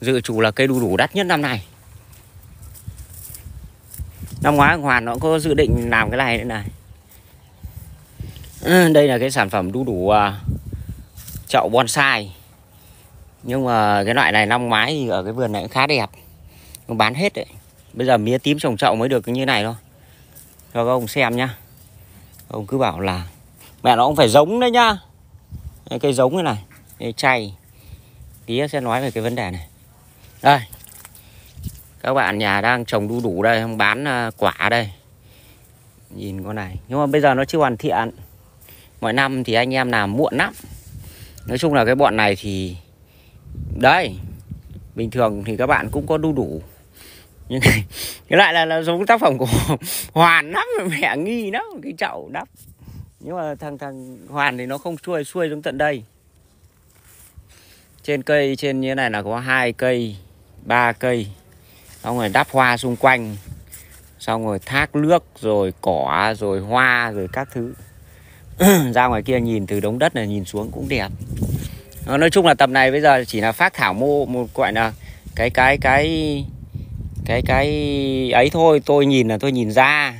dự trù là cây đu đủ đắt nhất năm nay. Năm ngoái Hoàn nó có dự định làm cái này nữa này. Ừ, đây là cái sản phẩm đu đủ uh, chậu bonsai. Nhưng mà cái loại này năm ngoái thì ở cái vườn này cũng khá đẹp. Nó bán hết đấy. Bây giờ mía tím trồng chậu mới được như này thôi. Cho các ông xem nhá. Ông cứ bảo là mẹ nó cũng phải giống đấy nhá. Cây giống như này cây chay. Tí sẽ nói về cái vấn đề này đây. Các bạn nhà đang trồng đu đủ đây không bán à, quả đây. Nhìn con này. Nhưng mà bây giờ nó chưa hoàn thiện. Mọi năm thì anh em làm muộn lắm. Nói chung là cái bọn này thì đấy bình thường thì các bạn cũng có đu đủ. Nhưng cái lại là, là giống tác phẩm của hoàn lắm. Mẹ nghi lắm cái chậu đắp. Nhưng mà thằng thằng hoàn thì nó không xuôi xuôi xuống tận đây. Trên cây trên như thế này là có hai cây ba cây. Xong rồi đắp hoa xung quanh. Xong rồi thác nước, rồi cỏ, rồi hoa, rồi các thứ. Ra ngoài kia nhìn từ đống đất này nhìn xuống cũng đẹp. Ờ, nói chung là tầm này bây giờ chỉ là phát thảo mô, một gọi là cái cái cái cái cái ấy thôi. Tôi nhìn là tôi nhìn ra.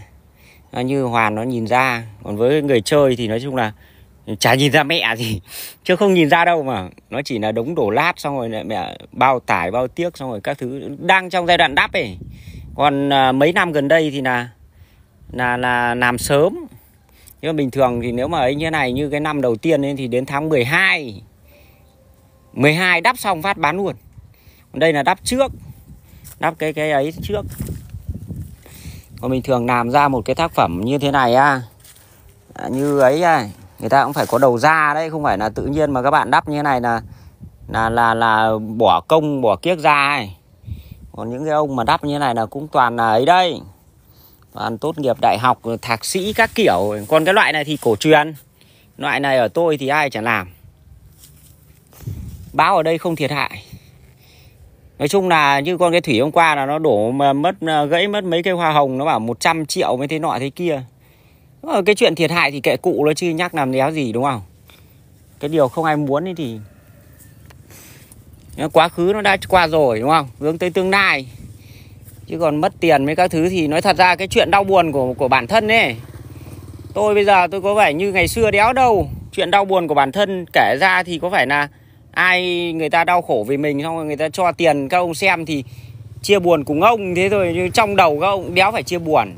Như hoàn nó nhìn ra. Còn với người chơi thì nói chung là chả nhìn ra mẹ gì chứ không nhìn ra đâu mà. Nó chỉ là đống đổ lát xong rồi mẹ bao tải bao tiếc xong rồi các thứ. Đang trong giai đoạn đắp ấy. Còn à, mấy năm gần đây thì là là là làm sớm. Nhưng mà bình thường thì nếu mà ấy như này như cái năm đầu tiên ấy, thì đến tháng 12 12 đắp xong phát bán luôn. Còn đây là đắp trước. Đắp cái cái ấy trước. Còn bình thường làm ra một cái tác phẩm như thế này á. À, như ấy à, người ta cũng phải có đầu ra đấy, không phải là tự nhiên mà các bạn đắp như thế này là là là là bỏ công, bỏ kiếc ra ấy. còn những cái ông mà đắp như thế này là cũng toàn là ấy đây toàn tốt nghiệp đại học thạc sĩ các kiểu. Còn cái loại này thì cổ truyền. Loại này ở tôi thì ai chẳng làm. Báo ở đây không thiệt hại. Nói chung là như con cái thủy hôm qua là nó đổ mà mất, gãy mất mấy cây hoa hồng, nó bảo 100 triệu mấy thế nọ thế kia. Ờ, cái chuyện thiệt hại thì kệ cụ nó chứ nhắc làm đéo gì, đúng không? Cái điều không ai muốn ấy thì quá khứ nó đã qua rồi, đúng không? Hướng tới tương lai. Chứ còn mất tiền với các thứ thì nói thật ra cái chuyện đau buồn của của bản thân ấy, tôi bây giờ tôi có vẻ như ngày xưa đéo đâu. Chuyện đau buồn của bản thân kể ra thì có phải là ai người ta đau khổ vì mình xong rồi người ta cho tiền các ông xem thì chia buồn cùng ông, thế thôi. Nhưng trong đầu các ông đéo phải chia buồn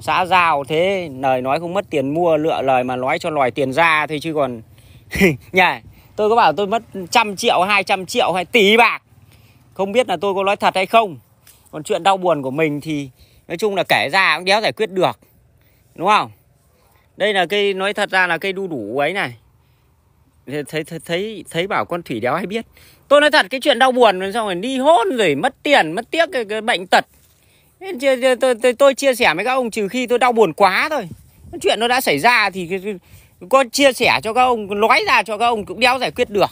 xã giao thế lời nói không mất tiền mua lựa lời mà nói cho lòi tiền ra thôi chứ còn nhà tôi có bảo tôi mất trăm triệu hai trăm triệu hay tỷ bạc. Không biết là tôi có nói thật hay không. Còn chuyện đau buồn của mình thì nói chung là kể ra cũng đéo giải quyết được. Đúng không? Đây là cây nói thật ra là cây đu đủ ấy này. Thấy thấy thấy thấy bảo con thủy đéo hay biết. Tôi nói thật cái chuyện đau buồn xong rồi đi hôn rồi mất tiền mất tiếc cái, cái bệnh tật tôi, tôi, tôi, tôi chia sẻ với các ông trừ khi tôi đau buồn quá thôi. Chuyện nó đã xảy ra thì có chia sẻ cho các ông nói ra cho các ông cũng đéo giải quyết được.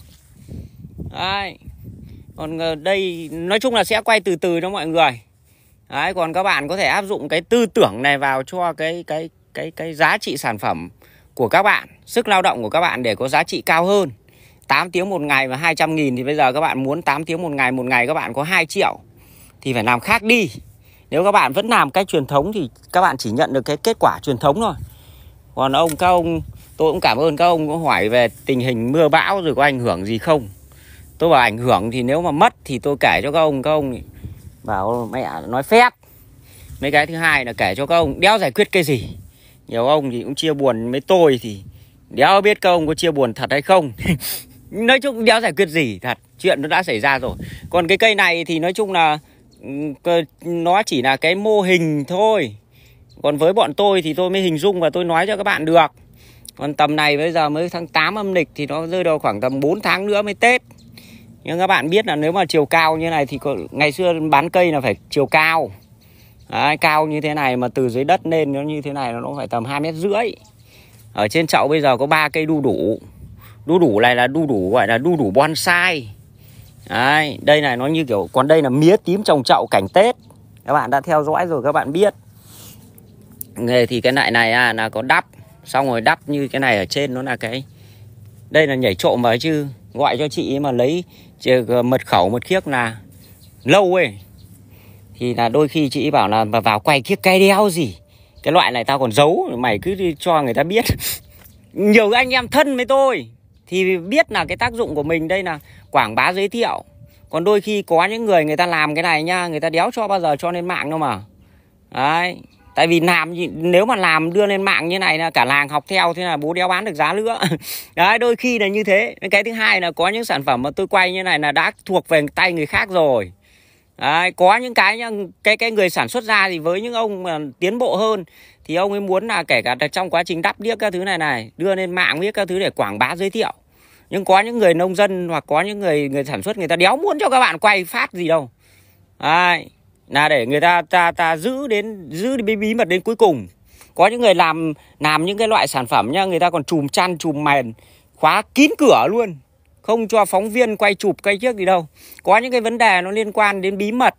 Đấy. Còn đây nói chung là sẽ quay từ từ cho mọi người. Đấy còn các bạn có thể áp dụng cái tư tưởng này vào cho cái cái cái cái giá trị sản phẩm của các bạn sức lao động của các bạn để có giá trị cao hơn. 8 tiếng một ngày và 200 nghìn thì bây giờ các bạn muốn 8 tiếng một ngày một ngày các bạn có 2 triệu thì phải làm khác đi nếu các bạn vẫn làm cách truyền thống thì các bạn chỉ nhận được cái kết quả truyền thống thôi. Còn ông, các ông, tôi cũng cảm ơn các ông có hỏi về tình hình mưa bão rồi có ảnh hưởng gì không. Tôi bảo ảnh hưởng thì nếu mà mất thì tôi kể cho các ông các ông bảo mẹ nói phép mấy cái thứ hai là kể cho các ông, đéo giải quyết cái gì? Nhiều ông thì cũng chia buồn với tôi thì đéo biết các ông có chia buồn thật hay không. Nói chung đéo giải quyết gì thật, chuyện nó đã xảy ra rồi. Còn cái cây này thì nói chung là nó chỉ là cái mô hình thôi. Còn với bọn tôi thì tôi mới hình dung và tôi nói cho các bạn được. Còn tầm này bây giờ mới tháng 8 âm lịch thì nó rơi đầu khoảng tầm 4 tháng nữa mới Tết. Nhưng các bạn biết là nếu mà chiều cao như này thì có, ngày xưa bán cây là phải chiều cao. Đấy, cao như thế này mà từ dưới đất lên nó như thế này nó phải tầm 2 mét rưỡi. Ở trên chậu bây giờ có ba cây đu đủ. Đu đủ này là đu đủ gọi là đu đủ bonsai. Đấy, đây này nó như kiểu còn đây là mía tím trồng chậu cảnh Tết. Các bạn đã theo dõi rồi các bạn biết. Nghề thì cái loại này à, là có đắp. Xong rồi đắp như cái này ở trên nó là cái đây là nhảy trộm vào chứ. Gọi cho chị mà lấy ờ, mật khẩu một khiếc là lâu ấy. Thì là đôi khi chị bảo là mà vào quay kiếc cây đeo gì? Cái loại này tao còn giấu mày cứ đi cho người ta biết. Nhiều anh em thân với tôi thì biết là cái tác dụng của mình đây là quảng bá giới thiệu. Còn đôi khi có những người người ta làm cái này nha người ta đéo cho bao giờ cho lên mạng đâu mà. Đấy. Tại vì làm nếu mà làm đưa lên mạng như này là cả làng học theo thế là bố đéo bán được giá nữa. Đấy đôi khi là như thế. Cái thứ hai là có những sản phẩm mà tôi quay như này là đã thuộc về tay người khác rồi. Đấy, có những cái cái cái người sản xuất ra thì với những ông mà tiến bộ hơn thì ông ấy muốn là kể cả trong quá trình đắp điếc các thứ này này đưa lên mạng viết các thứ để quảng bá giới thiệu. Nhưng có những người nông dân hoặc có những người người sản xuất người ta đéo muốn cho các bạn quay phát gì đâu. Đấy, là để người ta ta ta giữ đến giữ bí bí mật đến cuối cùng. Có những người làm làm những cái loại sản phẩm nha người ta còn chùm chăn chùm mền khóa kín cửa luôn. Không cho phóng viên quay chụp quay trước gì đâu. Có những cái vấn đề nó liên quan đến bí mật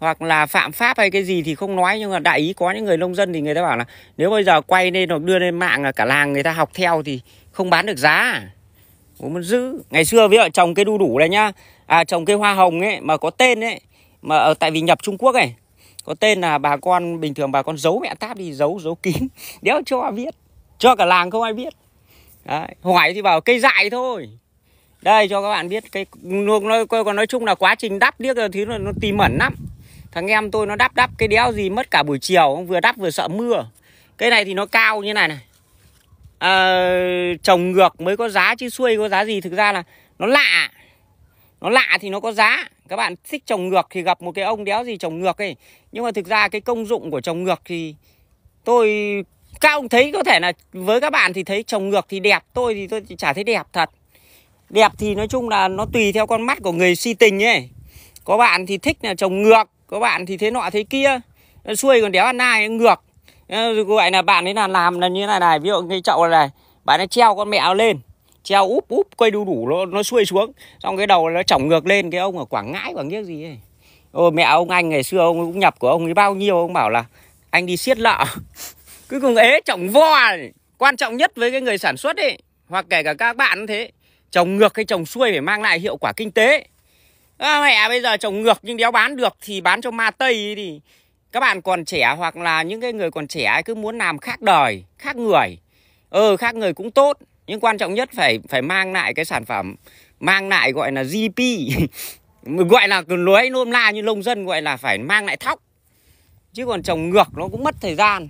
hoặc là phạm pháp hay cái gì thì không nói nhưng mà đại ý có những người nông dân thì người ta bảo là nếu bây giờ quay lên hoặc đưa lên mạng là cả làng người ta học theo thì không bán được giá. Bố muốn giữ. Ngày xưa với vợ trồng cây đu đủ này nhá. À trồng cây hoa hồng ấy mà có tên ấy mà ở tại vì nhập Trung Quốc ấy có tên là bà con bình thường bà con giấu mẹ táp đi giấu giấu kín. Đéo cho biết. Cho cả làng không ai biết. Đấy. hỏi thì bảo cây dại thôi. Đây cho các bạn biết cái nói còn nói chung là quá trình đắp điếc thì nó, nó tìm mẩn lắm thằng em tôi nó đắp đắp cái đéo gì mất cả buổi chiều vừa đắp vừa sợ mưa. Cái này thì nó cao như này này. À, trồng ngược mới có giá chứ xuôi có giá gì. Thực ra là nó lạ. Nó lạ thì nó có giá. Các bạn thích trồng ngược thì gặp một cái ông đéo gì trồng ngược ấy. Nhưng mà thực ra cái công dụng của trồng ngược thì tôi các ông thấy có thể là với các bạn thì thấy trồng ngược thì đẹp tôi thì tôi chả thấy đẹp thật. Đẹp thì nói chung là nó tùy theo con mắt của người si tình ấy. Có bạn thì thích là trồng ngược có bạn thì thế nọ thế kia. Xuôi còn đéo ăn ai ngược. Ờ, Gọi là bạn ấy là làm là như này này, ví dụ cái chậu này, bạn ấy treo con mẹo lên, treo úp úp quay đu đủ, nó nó xuôi xuống. Xong cái đầu nó chỏng ngược lên, cái ông ở quảng ngãi, quảng nghĩa gì ấy. Ôi mẹ ông anh ngày xưa ông cũng nhập của ông ấy bao nhiêu, ông bảo là anh đi siết lợ. Cứ cùng ế trồng vo quan trọng nhất với cái người sản xuất ấy, hoặc kể cả các bạn thế. Trồng ngược hay trồng xuôi phải mang lại hiệu quả kinh tế à, mẹ bây giờ trồng ngược nhưng đéo bán được thì bán cho ma tây thì các bạn còn trẻ hoặc là những cái người còn trẻ cứ muốn làm khác đời khác người. Ờ khác người cũng tốt nhưng quan trọng nhất phải phải mang lại cái sản phẩm mang lại gọi là GP gọi là lối nôm la như lông dân gọi là phải mang lại thóc. Chứ còn trồng ngược nó cũng mất thời gian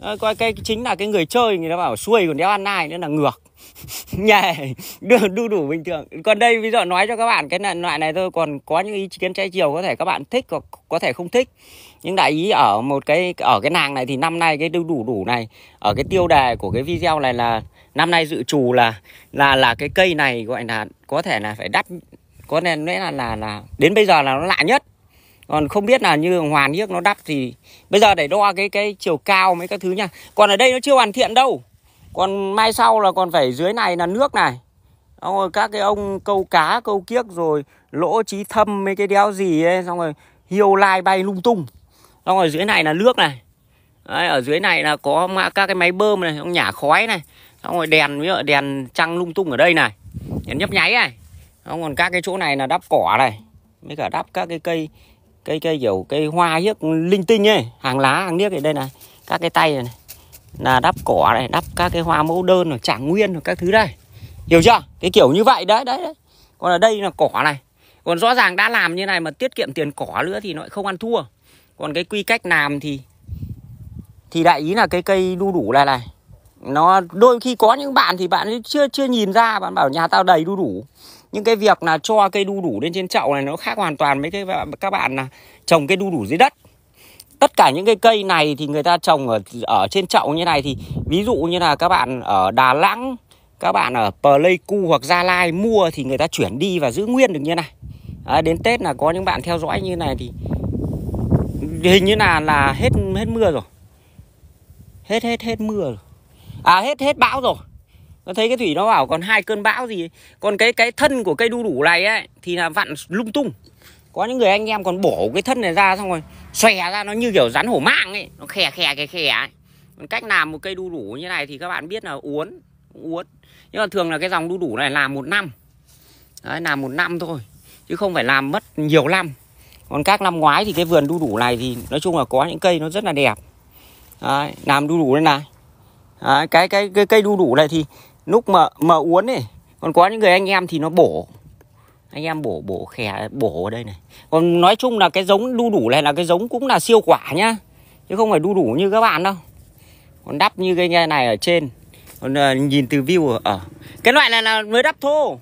à, coi cái chính là cái người chơi người ta bảo xuôi còn đéo ăn ai nữa là ngược. Nhè đu, đu đủ bình thường. Còn đây ví dụ nói cho các bạn cái loại này tôi còn có những ý kiến trái chiều có thể các bạn thích hoặc có thể không thích. Nhưng đại ý ở một cái ở cái nàng này thì năm nay cái đu đủ đủ này ở cái tiêu đề của cái video này là năm nay dự trù là là là cái cây này gọi là có thể là phải đắt có nên nói là là là đến bây giờ là nó lạ nhất còn không biết là như hoàn hiếc nó đắp thì bây giờ để đo cái cái chiều cao mấy các thứ nha. Còn ở đây nó chưa hoàn thiện đâu. Còn mai sau là còn phải dưới này là nước này. Xong rồi các cái ông câu cá câu kiếc rồi lỗ trí thâm mấy cái đéo gì ấy xong rồi hiêu lai bay lung tung. Xong rồi dưới này là nước này. Đấy, ở dưới này là có các cái máy bơm này ông nhả khói này. Xong rồi đèn với đèn trăng lung tung ở đây này. Đèn nhấp nháy này. Xong còn các cái chỗ này là đắp cỏ này. Mới cả đắp các cái cây cây cây kiểu cây hoa hiếc linh tinh ấy hàng lá hàng niếc ở đây này các cái tay này, là đắp cỏ này đắp các cái hoa mẫu đơn rồi trạng nguyên rồi các thứ đây. Hiểu chưa? Cái kiểu như vậy đấy đấy, đấy. còn ở đây là cỏ này. Còn rõ ràng đã làm như này mà tiết kiệm tiền cỏ nữa thì nó không ăn thua. Còn cái quy cách làm thì thì đại ý là cái cây đu đủ này này nó đôi khi có những bạn thì bạn chưa chưa nhìn ra bạn bảo nhà tao đầy đu đủ nhưng cái việc là cho cây đu đủ lên trên chậu này nó khác hoàn toàn với cái các bạn là trồng cây đu đủ dưới đất. Tất cả những cái cây này thì người ta trồng ở ở trên chậu như này thì ví dụ như là các bạn ở Đà Nẵng các bạn ở Pleiku hoặc Gia Lai mua thì người ta chuyển đi và giữ nguyên được như này. À, đến Tết là có những bạn theo dõi như này thì hình như là là hết hết mưa rồi. Hết hết hết mưa rồi. À hết hết bão rồi nó thấy cái thủy nó bảo còn hai cơn bão gì còn cái cái thân của cây đu đủ này ấy thì là vặn lung tung. Có những người anh em còn bổ cái thân này ra xong rồi xòe ra nó như kiểu rắn hổ mạng ấy. Nó khè khè cái khè ấy. Còn cách làm một cây đu đủ như này thì các bạn biết là uốn uốn. Nhưng mà thường là cái dòng đu đủ này làm một năm. Đấy, làm một năm thôi chứ không phải làm mất nhiều năm. Còn các năm ngoái thì cái vườn đu đủ này thì nói chung là có những cây nó rất là đẹp. Đấy, làm đu đủ đây này. Đấy, cái, cái cái cây đu đủ này thì lúc mà mà uốn này còn có những người anh em thì nó bổ. Anh em bổ bổ khẻ bổ ở đây này. Còn nói chung là cái giống đu đủ này là cái giống cũng là siêu quả nhá. Chứ không phải đu đủ như các bạn đâu. Còn đắp như cái nghe này ở trên. Còn uh, nhìn từ view ở, ở. Cái loại này là mới đắp thô.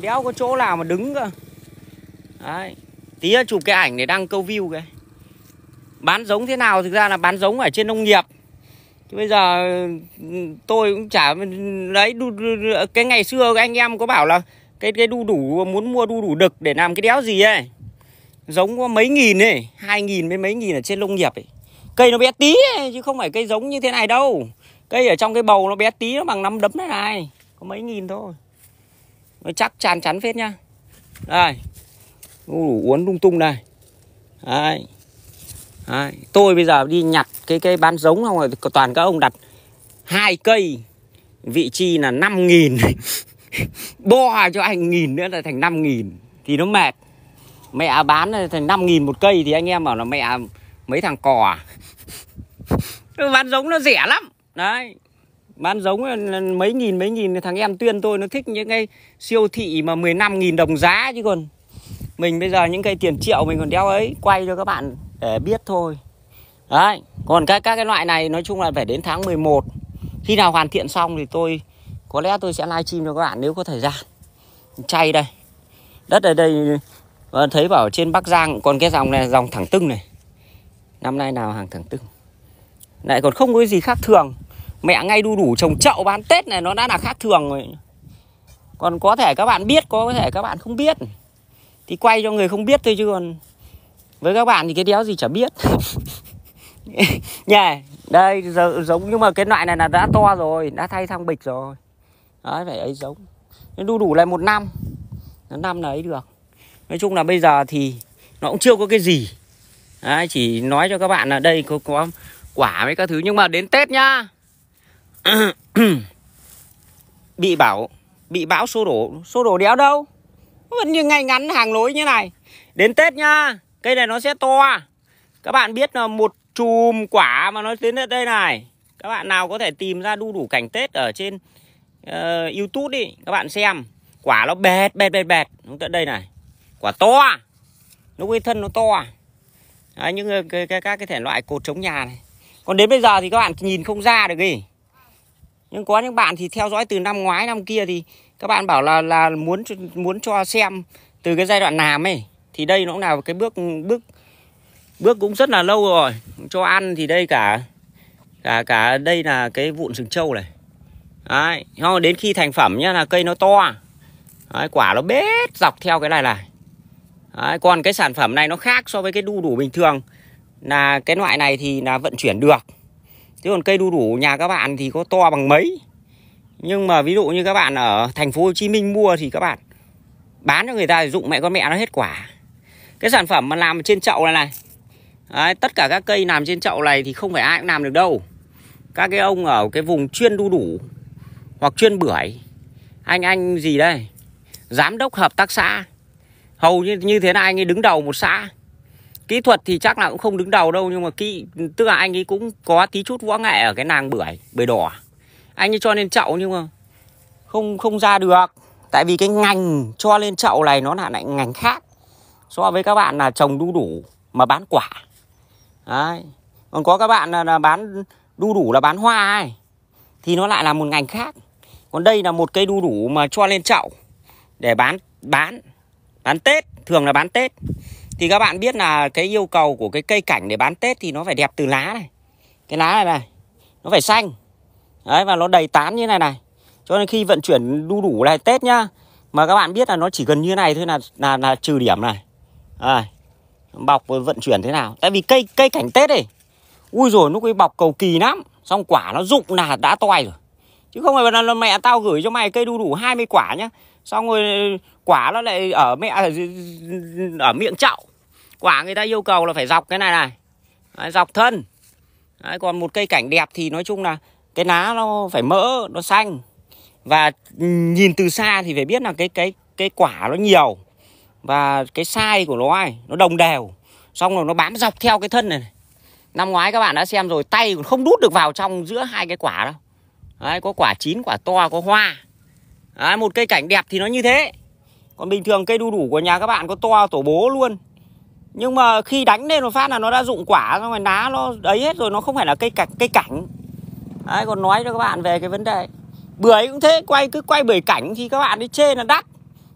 Đéo có chỗ nào mà đứng cơ. Đấy. Tí chụp cái ảnh để đăng câu view cái. Bán giống thế nào? Thực ra là bán giống ở trên nông nghiệp chứ bây giờ ừ, tôi cũng chả đấy đu, đu, cái ngày xưa anh em có bảo là cái cái đu đủ muốn mua đu đủ đực để làm cái đéo gì ấy giống có mấy nghìn ấy hai nghìn với mấy nghìn ở trên nông nghiệp ấy. Cây nó bé tí ấy, chứ không phải cây giống như thế này đâu. Cây ở trong cái bầu nó bé tí nó bằng năm đấm này này có mấy nghìn thôi. Nó chắc tràn chắn phết nhá. Đây đu đủ uốn lung tung đây. Đấy. Đấy, tôi bây giờ đi nhặt cái cây bán giống không rồi toàn các ông đặt hai cây vị trí là 5 nghìn. Bo cho anh nghìn nữa là thành 5 nghìn thì nó mệt. Mẹ bán thành 5 nghìn một cây thì anh em bảo là mẹ mấy thằng cò à? bán giống nó rẻ lắm. Đấy bán giống mấy nghìn mấy nghìn. Thằng em tuyên tôi nó thích những cái siêu thị mà 15 nghìn đồng giá chứ còn. Mình bây giờ những cây tiền triệu mình còn đeo ấy quay cho các bạn để biết thôi. Đấy, còn các các cái loại này nói chung là phải đến tháng 11 khi nào hoàn thiện xong thì tôi, có lẽ tôi sẽ livestream cho các bạn nếu có thời gian. Chay đây. Đất ở đây thấy bảo trên Bắc Giang, còn cái dòng này dòng thẳng tưng này. Năm nay nào hàng thẳng tưng. Lại còn không có gì khác thường. Mẹ ngay đu đủ trồng chậu bán Tết này, nó đã là khác thường rồi. Còn có thể các bạn biết, có thể các bạn không biết. Thì quay cho người không biết thôi chứ còn với các bạn thì cái đéo gì chả biết. Nhà yeah. đây giờ giống nhưng mà cái loại này là đã to rồi đã thay thang bịch rồi. Đấy phải ấy giống. Đu đủ lại một năm. Nó năm là ấy được. Nói chung là bây giờ thì nó cũng chưa có cái gì. Đấy, chỉ nói cho các bạn là đây có, có quả với các thứ. Nhưng mà đến tết nhá. Bị bảo bị bão xô đổ xô đổ đéo đâu? Vẫn như ngay ngắn hàng lối như này. Đến tết nhá cây này nó sẽ to. Các bạn biết là một chùm quả mà nó đến đây này. Các bạn nào có thể tìm ra đu đủ cảnh tết ở trên uh, youtube đi các bạn xem. Quả nó bẹt bẹt bẹt bẹt. Đúng tận đây này. Quả to. Nó cái thân nó to. Đấy, những cái, cái, các cái thể loại cột chống nhà này. Còn đến bây giờ thì các bạn nhìn không ra được gì. Nhưng có những bạn thì theo dõi từ năm ngoái năm kia thì các bạn bảo là là muốn muốn cho xem từ cái giai đoạn làm ấy thì đây nó cũng là cái bước bước bước cũng rất là lâu rồi. Cho ăn thì đây cả cả cả đây là cái vụn sừng trâu này. Đấy đến khi thành phẩm nhá là cây nó to. Đấy, quả nó bết dọc theo cái này này. Đấy, còn cái sản phẩm này nó khác so với cái đu đủ bình thường. Là cái loại này thì là vận chuyển được. Chứ còn cây đu đủ nhà các bạn thì có to bằng mấy. Nhưng mà ví dụ như các bạn ở thành phố Hồ Chí Minh mua thì các bạn bán cho người ta thì dụng mẹ con mẹ nó hết quả cái sản phẩm mà làm trên chậu này này. Đấy, tất cả các cây làm trên chậu này thì không phải ai cũng làm được đâu. Các cái ông ở cái vùng chuyên đu đủ hoặc chuyên bưởi anh anh gì đây? Giám đốc hợp tác xã. Hầu như như thế này anh ấy đứng đầu một xã. Kỹ thuật thì chắc là cũng không đứng đầu đâu nhưng mà kỹ tức là anh ấy cũng có tí chút võ nghệ ở cái nàng bưởi bưởi đỏ. Anh ấy cho lên chậu nhưng mà không không ra được. Tại vì cái ngành cho lên chậu này nó là lại ngành khác so với các bạn là trồng đu đủ mà bán quả. Đấy. còn có các bạn là, là bán đu đủ là bán hoa ấy thì nó lại là một ngành khác. Còn đây là một cây đu đủ mà cho lên chậu để bán bán bán tết thường là bán tết. Thì các bạn biết là cái yêu cầu của cái cây cảnh để bán tết thì nó phải đẹp từ lá này. Cái lá này này nó phải xanh. Đấy và nó đầy tán như này này. Cho nên khi vận chuyển đu đủ này tết nhá mà các bạn biết là nó chỉ gần như này thôi là là, là trừ điểm này à, bọc vận chuyển thế nào? Tại vì cây cây cảnh tết ấy ui rồi lúc ấy bọc cầu kỳ lắm. Xong quả nó rụng là đã toài rồi. Chứ không phải là mẹ tao gửi cho mày cây đu đủ 20 quả nhá. Xong rồi quả nó lại ở mẹ ở miệng chậu. Quả người ta yêu cầu là phải dọc cái này này. Đấy, dọc thân. Đấy, còn một cây cảnh đẹp thì nói chung là cái lá nó phải mỡ nó xanh. Và nhìn từ xa thì phải biết là cái cái cái quả nó nhiều và cái sai của nó ấy nó đồng đều. Xong rồi nó bám dọc theo cái thân này, này. năm ngoái các bạn đã xem rồi tay còn không đút được vào trong giữa hai cái quả đâu. Đấy có quả chín quả to có hoa. Đấy, một cây cảnh đẹp thì nó như thế. Còn bình thường cây đu đủ của nhà các bạn có to tổ bố luôn. Nhưng mà khi đánh lên một phát là nó đã rụng quả xong rồi lá nó đấy hết rồi nó không phải là cây cảnh cây cảnh. Đấy còn nói cho các bạn về cái vấn đề. Bưởi cũng thế quay cứ quay bưởi cảnh thì các bạn đi chê là đắt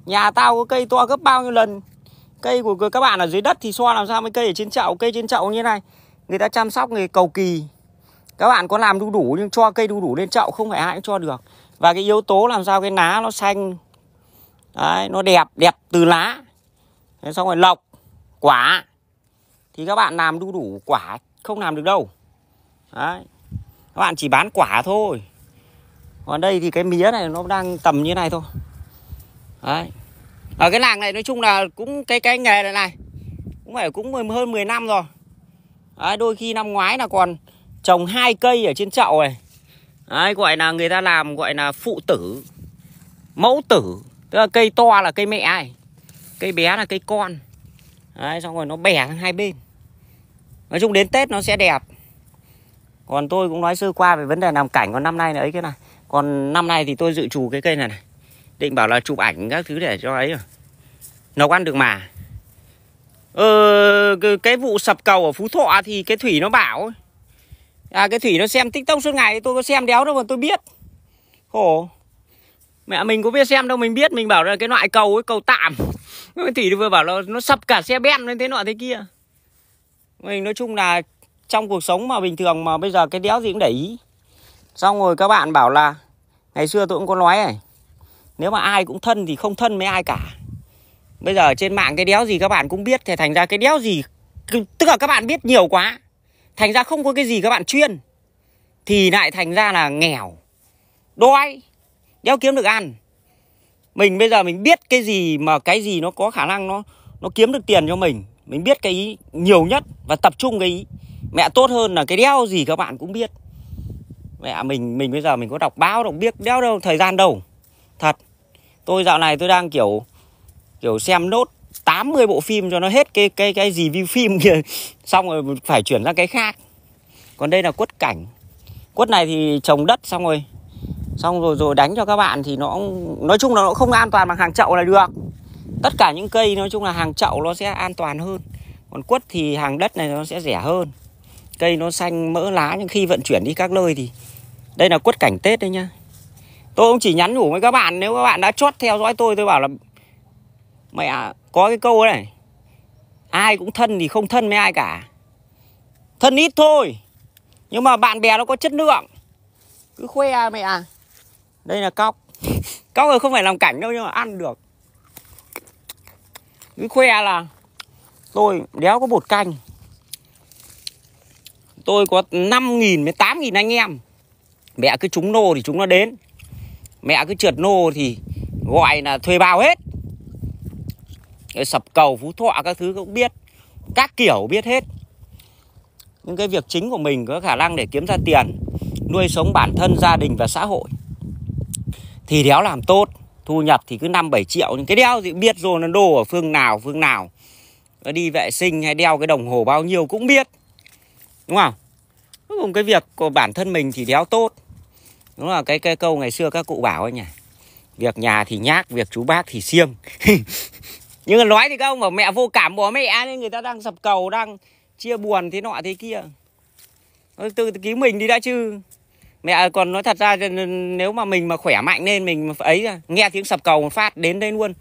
nhà tao có cây to gấp bao nhiêu lần? Cây của các bạn ở dưới đất thì so làm sao với cây ở trên chậu? Cây trên chậu như này. Người ta chăm sóc người cầu kỳ. Các bạn có làm đu đủ nhưng cho cây đu đủ lên chậu không phải ai cũng cho được. Và cái yếu tố làm sao cái lá nó xanh. Đấy, nó đẹp đẹp từ lá. Thế xong rồi lọc quả. Thì các bạn làm đu đủ quả không làm được đâu. Đấy. Các bạn chỉ bán quả thôi. Còn đây thì cái mía này nó đang tầm như này thôi đấy. Ở cái làng này nói chung là cũng cái cái nghề này này cũng phải cũng hơn 10 năm rồi. Đấy, đôi khi năm ngoái là còn trồng hai cây ở trên chậu này. Đấy, gọi là người ta làm gọi là phụ tử mẫu tử tức là cây to là cây mẹ này cây bé là cây con. Đấy, xong rồi nó bẻ hai bên. Nói chung đến tết nó sẽ đẹp. Còn tôi cũng nói sơ qua về vấn đề làm cảnh còn năm nay là ấy cái này. Còn năm nay thì tôi dự trù cái cây này này định bảo là chụp ảnh các thứ để cho ấy à? nó ăn được mà. Ờ, cái vụ sập cầu ở phú thọ thì cái thủy nó bảo à cái thủy nó xem tiktok suốt ngày tôi có xem đéo đâu mà tôi biết. Khổ. Mẹ mình có biết xem đâu mình biết mình bảo là cái loại cầu ấy cầu tạm. Cái thủy vừa bảo là nó sập cả xe ben lên thế nọ thế kia. Mình nói chung là trong cuộc sống mà bình thường mà bây giờ cái đéo gì cũng để ý. Xong rồi các bạn bảo là ngày xưa tôi cũng có nói này nếu mà ai cũng thân thì không thân với ai cả. Bây giờ trên mạng cái đéo gì các bạn cũng biết, thì thành ra cái đéo gì, tức là các bạn biết nhiều quá. Thành ra không có cái gì các bạn chuyên. Thì lại thành ra là nghèo. Đói, đéo kiếm được ăn. Mình bây giờ mình biết cái gì mà cái gì nó có khả năng nó nó kiếm được tiền cho mình. Mình biết cái ý nhiều nhất và tập trung cái ý. Mẹ tốt hơn là cái đeo gì các bạn cũng biết. Mẹ, mình mình bây giờ mình có đọc báo, đọc biết đeo đâu, thời gian đâu. Thật tôi dạo này tôi đang kiểu kiểu xem nốt 80 bộ phim cho nó hết cái cái cái gì view phim kia, xong rồi phải chuyển sang cái khác. Còn đây là quất cảnh. Quất này thì trồng đất xong rồi xong rồi rồi đánh cho các bạn thì nó nói chung là nó không an toàn bằng hàng chậu là được. Tất cả những cây nói chung là hàng chậu nó sẽ an toàn hơn. Còn quất thì hàng đất này nó sẽ rẻ hơn. Cây nó xanh mỡ lá nhưng khi vận chuyển đi các nơi thì, đây là quất cảnh tết đấy nhá tôi cũng chỉ nhắn nhủ với các bạn, nếu các bạn đã chót theo dõi tôi tôi bảo là mẹ có cái câu này, ai cũng thân thì không thân với ai cả. Thân ít thôi, nhưng mà bạn bè nó có chất lượng. Cứ khoe mẹ à đây là cóc. Cóc rồi không phải làm cảnh đâu, nhưng mà ăn được. Cứ khoe là, tôi đéo có bột canh. Tôi có 5.000 với 8.000 anh em. Mẹ cứ trúng nô thì chúng nó đến mẹ cứ trượt nô thì gọi là thuê bao hết. Cái sập cầu, phú thọ các thứ cũng biết, các kiểu biết hết. Những cái việc chính của mình có khả năng để kiếm ra tiền, nuôi sống bản thân, gia đình và xã hội thì đéo làm tốt. Thu nhập thì cứ năm bảy triệu, nhưng cái đeo thì biết rồi, nó đồ ở phương nào phương nào. Nó đi vệ sinh hay đeo cái đồng hồ bao nhiêu cũng biết. Đúng không? Cuối cùng cái việc của bản thân mình thì đéo tốt đúng là cái cái câu ngày xưa các cụ bảo anh nhỉ. Việc nhà thì nhác, việc chú bác thì siêng. Nhưng mà nói thì các ông bảo mẹ vô cảm bỏ mẹ nên người ta đang sập cầu, đang chia buồn thế nọ thế kia. Tự cứu mình đi đã chứ. Mẹ còn nói thật ra nếu mà mình mà khỏe mạnh lên mình ấy nghe tiếng sập cầu một phát đến đây luôn.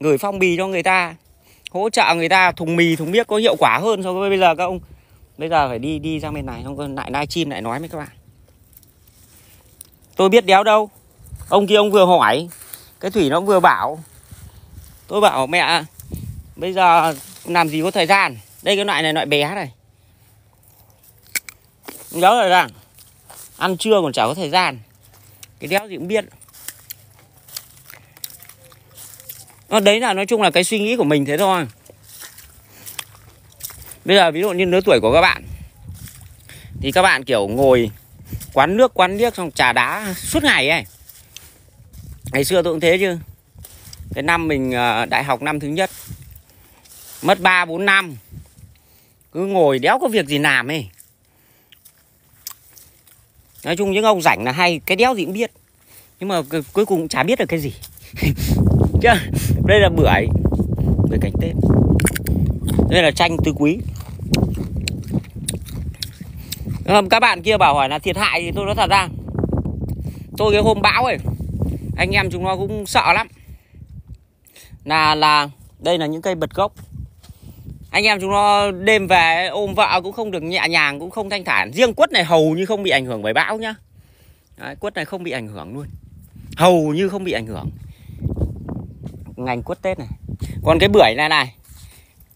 Gửi phong bì cho người ta, hỗ trợ người ta, thùng mì, thùng miếc có hiệu quả hơn so với bây giờ các ông. Bây giờ phải đi đi ra bên này, không lại live chim lại nói với các bạn tôi biết đéo đâu. Ông kia ông vừa hỏi, cái thủy nó vừa bảo. Tôi bảo, mẹ, bây giờ làm gì có thời gian? Đây cái loại này, loại bé này. Nhớ rồi rằng, ăn trưa còn chả có thời gian. Cái đéo gì cũng biết. Nó, đấy là nói chung là cái suy nghĩ của mình thế thôi. Bây giờ ví dụ như lứa tuổi của các bạn, thì các bạn kiểu ngồi quán nước, quán điếc xong trà đá suốt ngày ấy. Ngày xưa tôi cũng thế chứ. Cái năm mình ờ, đại học năm thứ nhất, mất 3 4 năm, cứ ngồi đéo có việc gì làm ấy. Nói chung những ông rảnh là hay, cái đéo gì cũng biết. Nhưng mà cuối cùng chả biết được cái gì. Đây là bưởi bưởi cánh tết. Đây là chanh tứ quý các bạn kia bảo hỏi là thiệt hại thì tôi nói thật ra. Tôi cái hôm bão ấy anh em chúng nó cũng sợ lắm. Là là đây là những cây bật gốc. Anh em chúng nó đêm về ôm vợ cũng không được nhẹ nhàng cũng không thanh thản. Riêng quất này hầu như không bị ảnh hưởng bởi bão nhá. Đấy, quất này không bị ảnh hưởng luôn. Hầu như không bị ảnh hưởng. Ngành quất tết này. Còn cái bưởi này này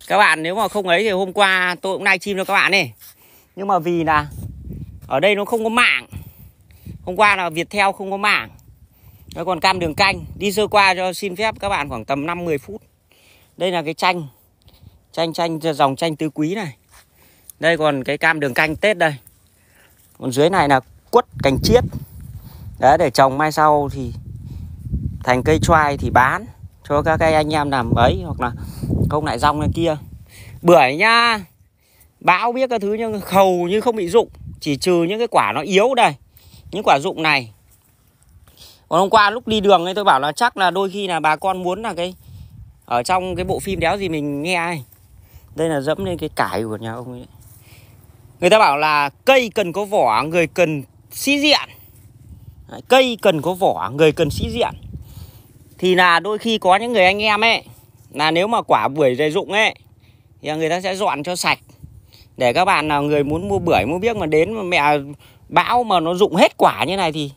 các bạn nếu mà không ấy thì hôm qua tôi cũng live stream cho các bạn này nhưng mà vì là ở đây nó không có mạng. Hôm qua là Viettel không có mạng. Nó còn cam đường canh, đi sơ qua cho xin phép các bạn khoảng tầm 5-10 phút. Đây là cái chanh. Chanh chanh dòng chanh tứ quý này. Đây còn cái cam đường canh tết đây. Còn dưới này là quất cành chiết. Đấy, để trồng mai sau thì thành cây choai thì bán cho các cái anh em làm ấy hoặc là không lại rong lên kia. Bưởi nha bão biết các thứ nhưng hầu như không bị rụng, chỉ trừ những cái quả nó yếu đây. Những quả rụng này. Còn hôm qua lúc đi đường ấy, tôi bảo là chắc là đôi khi là bà con muốn là cái, ở trong cái bộ phim đéo gì mình nghe ai đây là dẫm lên cái cải của nhà ông ấy. Người ta bảo là cây cần có vỏ, người cần sĩ diện. Cây cần có vỏ, người cần sĩ diện. Thì là đôi khi có những người anh em ấy, là nếu mà quả bưởi dày rụng ấy, thì người ta sẽ dọn cho sạch để các bạn nào người muốn mua bưởi mua biết mà đến mà mẹ bão mà nó rụng hết quả như này thì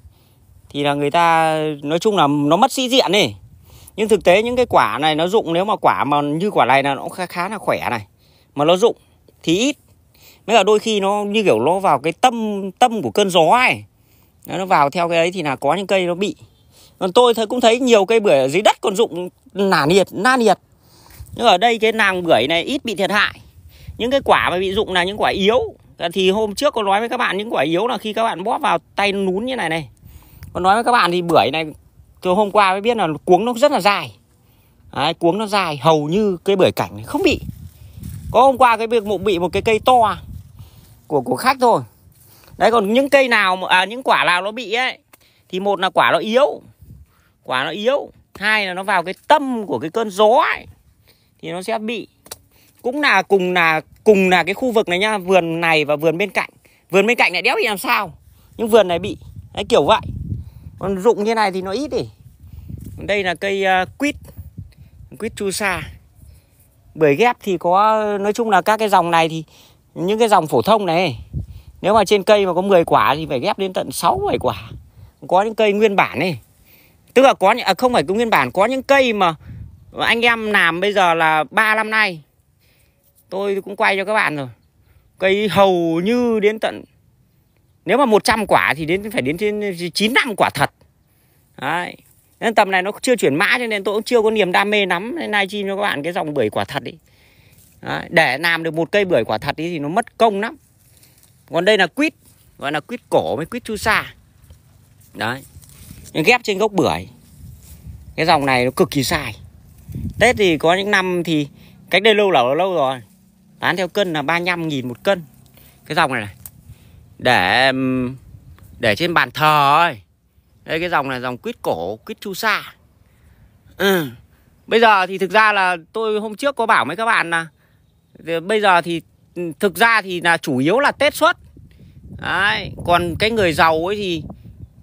thì là người ta nói chung là nó mất sĩ diện đi. Nhưng thực tế những cái quả này nó rụng nếu mà quả mà như quả này là nó khá, khá là khỏe này. Mà nó rụng thì ít. Mới là đôi khi nó như kiểu nó vào cái tâm tâm của cơn gió ấy. Nó vào theo cái ấy thì là có những cây nó bị. Còn tôi thấy cũng thấy nhiều cây bưởi ở dưới đất còn rụng nả nhiệt na nhiệt nhưng ở đây cái nàng bưởi này ít bị thiệt hại những cái quả mà bị rụng là những quả yếu. Thì hôm trước có nói với các bạn những quả yếu là khi các bạn bóp vào tay nún như này này. Còn nói với các bạn thì bưởi này từ hôm qua mới biết là cuống nó rất là dài. Đấy, cuống nó dài hầu như cây bưởi cảnh này không bị. Có hôm qua cái việc một bị một cái cây to của của khách thôi. Đấy còn những cây nào à, những quả nào nó bị ấy thì một là quả nó yếu. Quả nó yếu. Hai là nó vào cái tâm của cái cơn gió ấy thì nó sẽ bị cũng là cùng là cùng là cái khu vực này nhá vườn này và vườn bên cạnh. Vườn bên cạnh lại đéo bị làm sao? Nhưng vườn này bị đấy kiểu vậy. Còn rụng như này thì nó ít đi. Đây là cây uh, quýt. Quýt chu sa. Bưởi ghép thì có nói chung là các cái dòng này thì những cái dòng phổ thông này nếu mà trên cây mà có 10 quả thì phải ghép đến tận 6 7 quả. Có những cây nguyên bản này tức là có à, không phải cái nguyên bản có những cây mà anh em làm bây giờ là 3 năm nay tôi cũng quay cho các bạn rồi. Cây hầu như đến tận nếu mà 100 quả thì đến phải đến trên chín năm quả thật. Đấy. Nên tầm này nó chưa chuyển mã cho nên tôi cũng chưa có niềm đam mê lắm. Nên nay chi cho các bạn cái dòng bưởi quả thật đi. Đấy, để làm được một cây bưởi quả thật đi thì nó mất công lắm. Còn đây là quýt gọi là quýt cổ với quýt chu sa. Đấy. Nhưng ghép trên gốc bưởi. Cái dòng này nó cực kỳ sai. Tết thì có những năm thì cách đây lâu là lâu rồi bán theo cân là 35 nghìn một cân. Cái dòng này này. Để để trên bàn thờ ấy. Đây, cái dòng này, dòng quýt cổ, quýt chu sa. Ừ. bây giờ thì thực ra là tôi hôm trước có bảo mấy các bạn là bây giờ thì thực ra thì là chủ yếu là tết xuất Đấy. còn cái người giàu ấy thì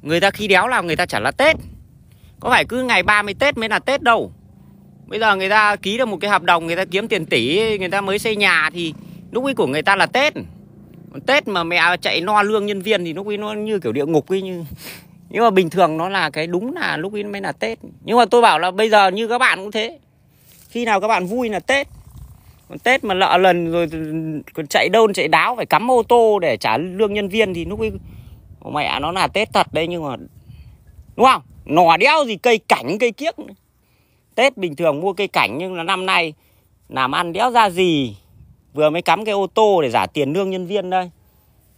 người ta khi đéo làm người ta chẳng là tết. Có phải cứ ngày 30 tết mới là tết đâu bây giờ người ta ký được một cái hợp đồng, người ta kiếm tiền tỷ, người ta mới xây nhà thì lúc ấy của người ta là tết. Còn tết mà mẹ chạy no lương nhân viên thì lúc ấy nó như kiểu địa ngục ấy, như, nhưng mà bình thường nó là cái đúng là lúc ấy mới là tết. Nhưng mà tôi bảo là bây giờ như các bạn cũng thế. Khi nào các bạn vui là tết. Còn tết mà lợ lần rồi còn chạy đôn chạy đáo, phải cắm ô tô để trả lương nhân viên thì lúc ấy mẹ nó là tết thật đấy, nhưng mà, đúng không? Nò đeo gì, cây cảnh, cây kiếc tết bình thường mua cây cảnh nhưng là năm nay làm ăn đéo ra gì. Vừa mới cắm cái ô tô để giả tiền lương nhân viên đây.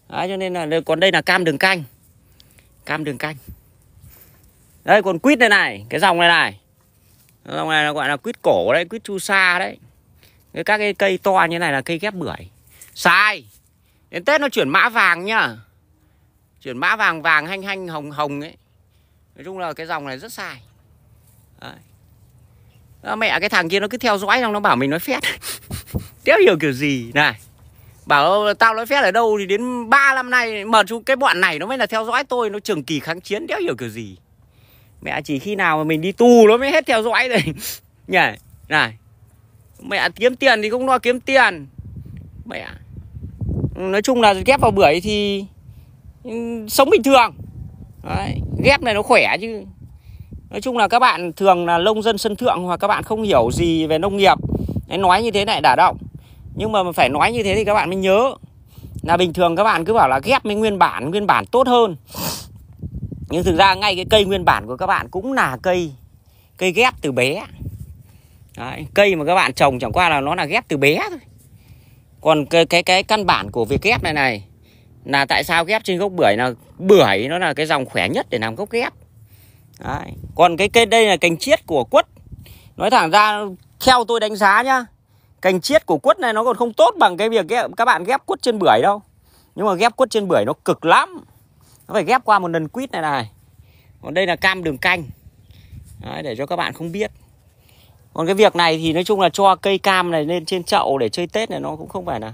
Đấy, cho nên là còn đây là cam đường canh. Cam đường canh. Đây còn quýt đây này cái dòng này này. Dòng này là gọi là quýt cổ đấy quýt chu sa đấy. Các cái cây to như này là cây ghép bưởi. Sai. Đến tết nó chuyển mã vàng nhá. Chuyển mã vàng vàng hanh hanh hồng hồng ấy. Nói chung là cái dòng này rất sai. À, mẹ cái thằng kia nó cứ theo dõi xong nó bảo mình nói phét. Đéo hiểu kiểu gì? Này bảo tao nói phét ở đâu thì đến 3 năm nay mà chú cái bọn này nó mới là theo dõi tôi nó trường kỳ kháng chiến đéo hiểu kiểu gì? Mẹ chỉ khi nào mà mình đi tù nó mới hết theo dõi rồi. Nhỉ này mẹ kiếm tiền thì cũng lo kiếm tiền. Mẹ nói chung là ghép vào bưởi thì ừ, sống bình thường. Đấy, ghép này nó khỏe chứ nói chung là các bạn thường là nông dân sân thượng hoặc các bạn không hiểu gì về nông nghiệp. Đấy, nói như thế này đả động. Nhưng mà phải nói như thế thì các bạn mới nhớ. Là bình thường các bạn cứ bảo là ghép với nguyên bản nguyên bản tốt hơn. Nhưng thực ra ngay cái cây nguyên bản của các bạn cũng là cây cây ghép từ bé. Đấy, cây mà các bạn trồng chẳng qua là nó là ghép từ bé thôi. Còn cái cái cái căn bản của việc ghép này này là tại sao ghép trên gốc bưởi là bưởi nó là cái dòng khỏe nhất để làm gốc ghép? Đấy. còn cái cây đây là cành chiết của quất. Nói thẳng ra theo tôi đánh giá nhá cành chiết của quất này nó còn không tốt bằng cái việc ghép, các bạn ghép quất trên bưởi đâu. Nhưng mà ghép quất trên bưởi nó cực lắm. Nó phải ghép qua một lần quýt này này. Còn đây là cam đường canh. Đấy, để cho các bạn không biết. Còn cái việc này thì nói chung là cho cây cam này lên trên chậu để chơi tết này nó cũng không phải là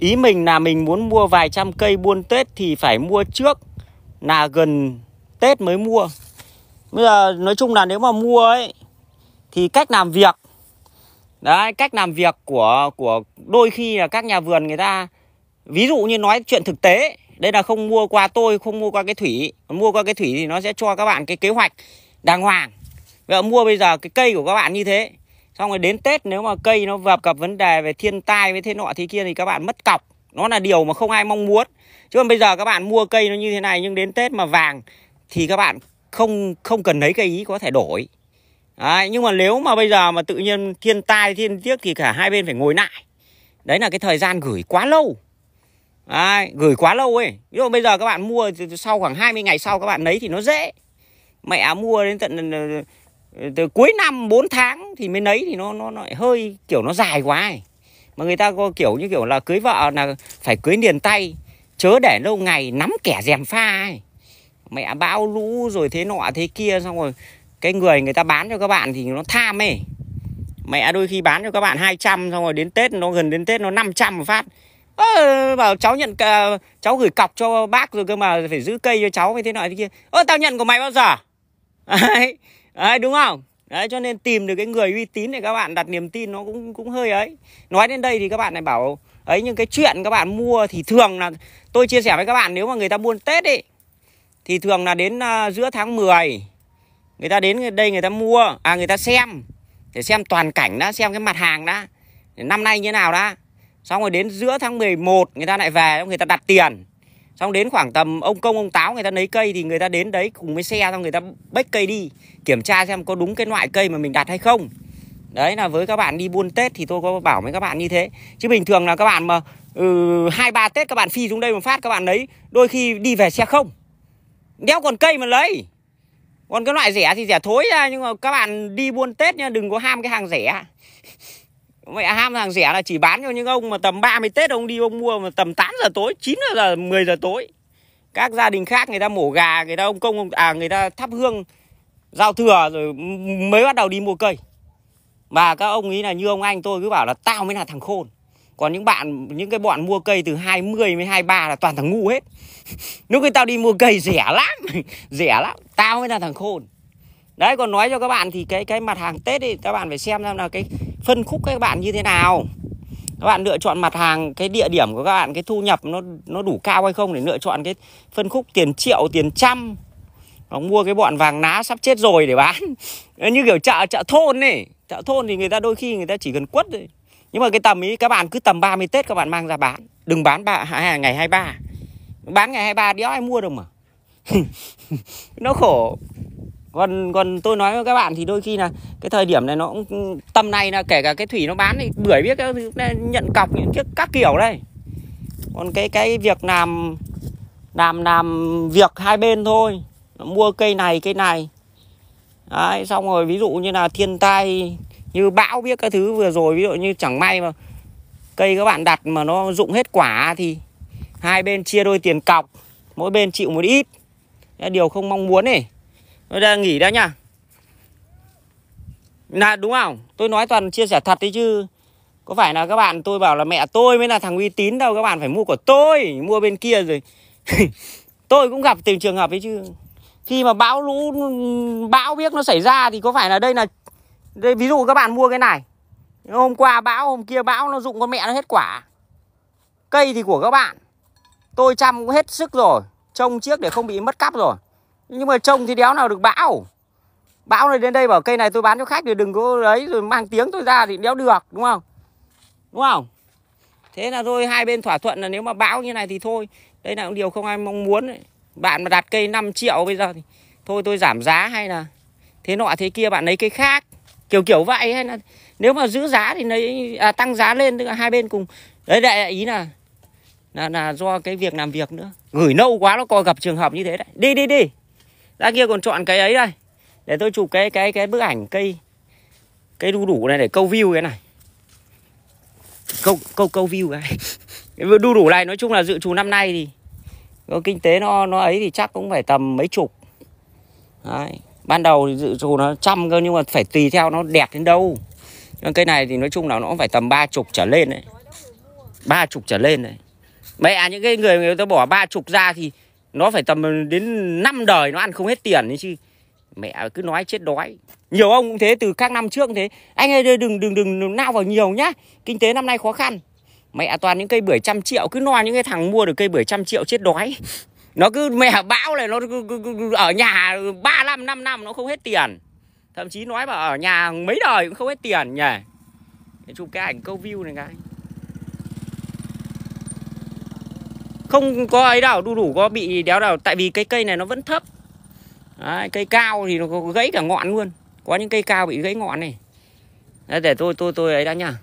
ý mình là mình muốn mua vài trăm cây buôn tết thì phải mua trước là gần tết mới mua. Bây giờ nói chung là nếu mà mua ấy, thì cách làm việc, đấy, cách làm việc của của đôi khi là các nhà vườn người ta, ví dụ như nói chuyện thực tế, đây là không mua qua tôi, không mua qua cái thủy, mua qua cái thủy thì nó sẽ cho các bạn cái kế hoạch đàng hoàng. Vậy mua bây giờ cái cây của các bạn như thế, Xong rồi đến Tết nếu mà cây nó gặp gặp vấn đề về thiên tai với thế nọ thế kia thì các bạn mất cọc. Nó là điều mà không ai mong muốn. Chứ còn bây giờ các bạn mua cây nó như thế này nhưng đến Tết mà vàng thì các bạn không không cần lấy cây ý có thể đổi. Đấy, nhưng mà nếu mà bây giờ mà tự nhiên thiên tai thiên tiếc thì cả hai bên phải ngồi lại. Đấy là cái thời gian gửi quá lâu. Đấy, gửi quá lâu ấy. Ví dụ bây giờ các bạn mua sau khoảng 20 ngày sau các bạn lấy thì nó dễ. Mẹ mua đến tận ờ, từ cuối năm 4 tháng thì mới lấy thì nó nó nó hơi kiểu nó dài quá ấy. mà người ta có kiểu như kiểu là cưới vợ là phải cưới liền tay chớ để lâu ngày nắm kẻ dèm pha ấy mẹ bão lũ rồi thế nọ thế kia, xong rồi cái người người ta bán cho các bạn thì nó tham ấy. Mẹ đôi khi bán cho các bạn 200 xong rồi đến Tết nó gần đến Tết nó 500 một phát. Ơ, bảo cháu nhận ờ, cháu gửi cọc cho bác rồi cơ mà phải giữ cây cho cháu với thế nọ thế kia. Ơ, tao nhận của mày bao giờ? Đấy đấy, đúng không? Đấy, cho nên tìm được cái người uy tín để các bạn đặt niềm tin nó cũng cũng hơi ấy. Nói đến đây thì các bạn lại bảo, ấy, nhưng cái chuyện các bạn mua thì thường là, tôi chia sẻ với các bạn, nếu mà người ta buôn tết ấy thì thường là đến uh, giữa tháng 10 người ta đến đây người ta mua à người ta xem để xem toàn cảnh đã xem cái mặt hàng đã năm nay như thế nào đã. Xong rồi đến giữa tháng 11 người ta lại về người ta đặt tiền. Xong đến khoảng tầm ông công ông táo người ta lấy cây thì người ta đến đấy cùng với xe xong người ta bách cây đi kiểm tra xem có đúng cái loại cây mà mình đặt hay không. Đấy là với các bạn đi buôn tết thì tôi có bảo với các bạn như thế. Chứ bình thường là các bạn mà ừ, hai ba tết các bạn phi xuống đây một phát các bạn lấy đôi khi đi về xe không đeo còn cây mà lấy còn cái loại rẻ thì rẻ thối ra nhưng mà các bạn đi buôn tết nha đừng có ham cái hàng rẻ Mẹ à, ham hàng rẻ là chỉ bán cho những ông mà tầm 30 Tết ông đi ông mua mà tầm 8 giờ tối, 9 giờ 10 giờ tối. Các gia đình khác người ta mổ gà, người ta ông công à người ta thắp hương giao thừa rồi mới bắt đầu đi mua cây. Mà các ông ý là như ông anh tôi cứ bảo là tao mới là thằng khôn. Còn những bạn những cái bọn mua cây từ 20 với 23 là toàn thằng ngu hết. Lúc ấy tao đi mua cây rẻ lắm, rẻ lắm, tao mới là thằng khôn. Đấy còn nói cho các bạn thì cái cái mặt hàng Tết ấy các bạn phải xem xem là cái phân khúc các bạn như thế nào. Các bạn lựa chọn mặt hàng cái địa điểm của các bạn cái thu nhập nó nó đủ cao hay không để lựa chọn cái phân khúc tiền triệu tiền trăm. Nó mua cái bọn vàng ná sắp chết rồi để bán. Như kiểu chợ chợ thôn này chợ thôn thì người ta đôi khi người ta chỉ cần quất thôi nhưng mà cái tầm ý các bạn cứ tầm 30 Tết các bạn mang ra bán. Đừng bán ba, ngày 23 bán ngày 23 đéo ai mua đâu mà. Nó khổ. Còn còn tôi nói với các bạn thì đôi khi là cái thời điểm này nó cũng tầm này là kể cả cái thủy nó bán thì bưởi biết nhận cọc những cái các kiểu đây. Còn cái cái việc làm làm làm việc hai bên thôi. Mua cây này cây này. Đấy, xong rồi ví dụ như là thiên tai như bão biết các thứ vừa rồi, ví dụ như chẳng may mà cây các bạn đặt mà nó rụng hết quả thì hai bên chia đôi tiền cọc, mỗi bên chịu một ít. Điều không mong muốn này tôi đang nghỉ đã nha. Là đúng không? Tôi nói toàn chia sẻ thật đấy chứ. Có phải là các bạn tôi bảo là mẹ tôi mới là thằng uy tín đâu, các bạn phải mua của tôi, mua bên kia rồi. Tôi cũng gặp từng trường hợp ấy chứ. Khi mà bão lũ, bão biết nó xảy ra thì có phải là đây là đây, ví dụ các bạn mua cái này. Hôm qua bão, hôm kia bão, nó dụng con mẹ nó hết quả. Cây thì của các bạn. Tôi chăm cũng hết sức rồi. Trông chiếc để không bị mất cắp rồi. Nhưng mà trông thì đéo nào được bão. Bão này đến đây bảo cây này tôi bán cho khách thì đừng có đấy rồi mang tiếng tôi ra thì đéo được, đúng không? Đúng không? Thế là thôi, hai bên thỏa thuận là nếu mà bão như này thì thôi. Đây là một điều không ai mong muốn ấy. bạn mà đặt cây 5 triệu bây giờ thì thôi tôi giảm giá hay là thế nọ thế kia, bạn lấy cây khác kiểu kiểu vậy hay là nếu mà giữ giá thì lấy à, tăng giá lên tức là hai bên cùng. Đấy đại ý là là là do cái việc làm việc nữa. Gửi lâu quá nó coi gặp trường hợp như thế đấy. Đi đi đi. Ra kia còn chọn cái ấy đây. Để tôi chụp cái cái cái bức ảnh cây cây đu đủ này để câu view cái này. Câu câu câu view cái. Cái đu đủ này nói chung là dự trù năm nay thì kinh tế nó nó ấy thì chắc cũng phải tầm mấy chục. Đấy ban đầu thì dự dù nó trăm cơ nhưng mà phải tùy theo nó đẹp đến đâu. Nhưng cây này thì nói chung là nó cũng phải tầm ba chục trở lên đấy. Ba chục trở lên đấy. Mẹ à, những cái người người ta bỏ ba chục ra thì nó phải tầm đến năm đời nó ăn không hết tiền đấy chứ. Mẹ cứ nói chết đói. Nhiều ông cũng thế từ các năm trước cũng thế. Anh ơi đừng đừng đừng nao vào nhiều nhá. Kinh tế năm nay khó khăn. Mẹ toàn những cây bưởi trăm triệu cứ no những cái thằng mua được cây bưởi trăm triệu chết đói nó cứ mẹ bão này nó cứ, cứ, cứ, ở nhà ba năm năm năm nó không hết tiền. Thậm chí nói mà ở nhà mấy đời cũng không hết tiền nhỉ. Chụp cái ảnh câu view này cái. Không có ấy đâu đu đủ có bị đéo đâu. Tại vì cái cây này nó vẫn thấp. Đấy, cây cao thì nó gãy cả ngọn luôn. Có những cây cao bị gãy ngọn này. Đấy, để tôi tôi tôi ấy đã nhá.